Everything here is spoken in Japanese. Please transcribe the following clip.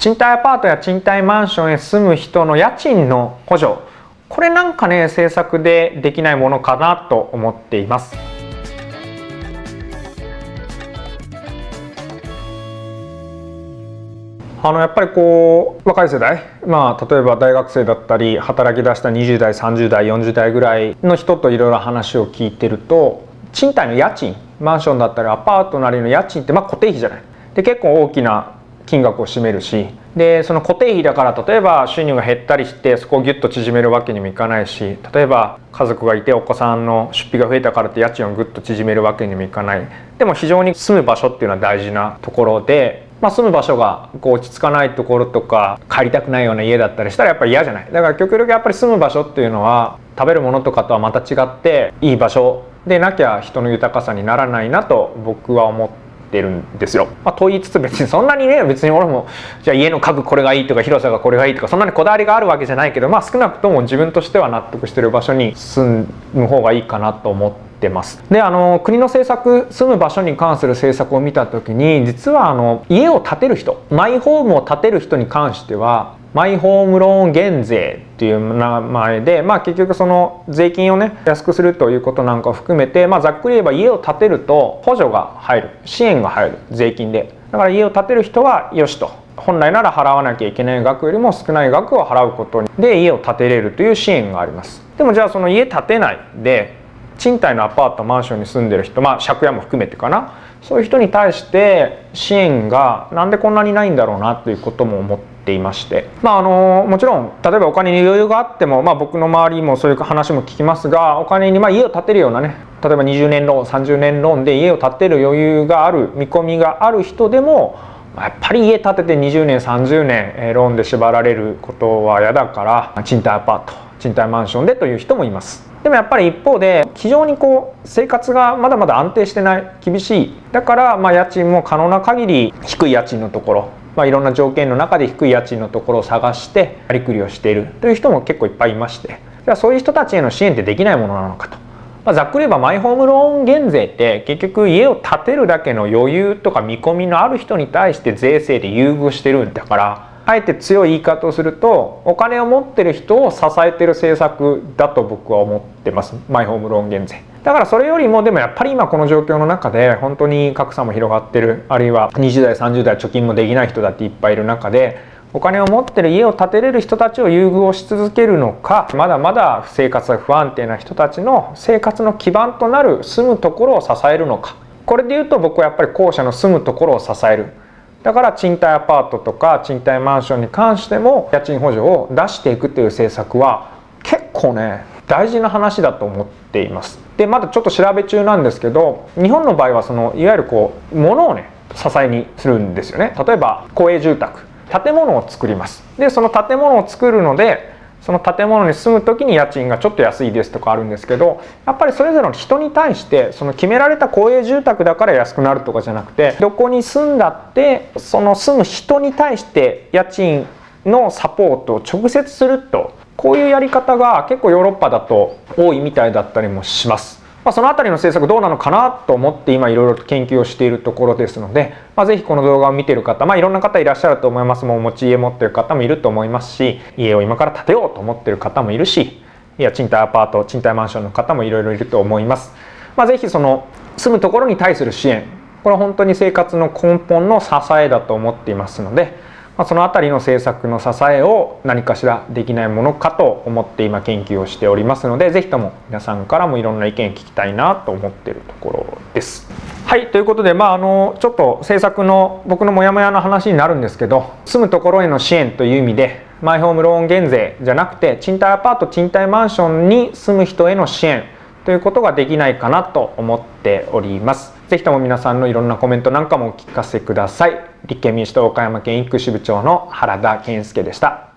賃貸アパートや賃貸マンションへ住む人の家賃の補助。これなんかね政策でできないものかなと思っています。あのやっぱりこう若い世代まあ例えば大学生だったり働き出した20代30代40代ぐらいの人といろいろ話を聞いてると賃貸の家賃マンションだったりアパートなりの家賃ってまあ固定費じゃない。で結構大きな金額を占めるしでその固定費だから例えば収入が減ったりしてそこをギュッと縮めるわけにもいかないし例えば家族がいてお子さんの出費が増えたからって家賃をぐっと縮めるわけにもいかない。でも非常に住む場所っていうのは大事なところでまあ、住む場所がこう落ち着かないところとか帰りたくないような家だったりしたらやっぱり嫌じゃない。だから極力やっぱり住む場所っていうのは食べるものとかとはまた違っていい場所でなきゃ人の豊かさにならないなと僕は思ってるんですよ。まあ、と言いつつ別にそんなにね別に俺もじゃあ家の家具これがいいとか広さがこれがいいとかそんなにこだわりがあるわけじゃないけどまあ少なくとも自分としては納得してる場所に住む方がいいかなと思って。ますであの国の政策住む場所に関する政策を見た時に実はあの家を建てる人マイホームを建てる人に関してはマイホームローン減税っていう名前で、まあ、結局その税金をね安くするということなんかを含めて、まあ、ざっくり言えば家を建てると補助が入る。支援が入る。税金で。だから家を建てる人はよしと。本来なら払わなきゃいけない額よりも少ない額を払うことで家を建てれるという支援があります。でもじゃあその家建てないで賃貸のアパートマンションに住んでる人まあ借家も含めてかな。そういう人に対して支援がなんでこんなにないんだろうなということも思ってていましてまああのもちろん例えばお金に余裕があっても、まあ、僕の周りもそういう話も聞きますがお金にまあ家を建てるようなね例えば20年ローン30年ローンで家を建てる余裕がある見込みがある人でもやっぱり家建てて20年30年ローンで縛られることは嫌だから賃貸アパート賃貸マンションでという人もいます。でもやっぱり一方で非常にこう生活がまだまだ安定してない厳しい。だからまあ家賃も可能な限り低い家賃のところまあ、いろんな条件の中で低い家賃のところを探してやりくりをしている。という人も結構いっぱいいまして。じゃあそういう人たちへの支援ってできないものなのかと、まあ、ざっくり言えばマイホームローン減税って結局家を建てるだけの余裕とか見込みのある人に対して税制で優遇してるんだからあえて強い言い方をするとお金を持ってる人を支えてる政策だと僕は思ってます。マイホームローン減税。だからそれよりもでもやっぱり今この状況の中で本当に格差も広がってる。あるいは20代30代貯金もできない人だっていっぱいいる中でお金を持ってる家を建てれる人たちを優遇をし続けるのかまだまだ生活が不安定な人たちの生活の基盤となる住むところを支えるのか。これで言うと僕はやっぱり後者の住むところを支える。だから賃貸アパートとか賃貸マンションに関しても家賃補助を出していくという政策は結構ね大事な話だと思っています。でまだちょっと調べ中なんですけど日本の場合はそのいわゆるこう物をね支えにするんですよね。例えば公営住宅建物を作ります。でその建物を作るのでその建物に住む時に家賃がちょっと安いですとかあるんですけどやっぱりそれぞれの人に対してその決められた公営住宅だから安くなるとかじゃなくてどこに住んだってその住む人に対して家賃のサポートを直接するとこういうやり方が結構ヨーロッパだと多いみたいだったりもします。まあ、その辺りの政策どうなのかなと思って今いろいろと研究をしているところですので、まあ、ぜひこの動画を見ている方、まあ、いろんな方いらっしゃると思いますもうお持ち家持ってる方もいると思いますし家を今から建てようと思ってる方もいるしいや賃貸アパート賃貸マンションの方もいろいろいると思います、まあ、ぜひその住むところに対する支援これは本当に生活の根本の支えだと思っていますのでまあ、その辺りの政策の支えを何かしらできないものかと思って今研究をしておりますので是非とも皆さんからもいろんな意見聞きたいなと思ってるところです。はいということでまああのちょっと政策の僕のモヤモヤの話になるんですけど住むところへの支援という意味でマイホームローン減税じゃなくて賃貸アパート賃貸マンションに住む人への支援ということができないかなと思っております。ぜひとも皆さんのいろんなコメントなんかもお聞かせください。立憲民主党岡山県育支部長の原田健介でした。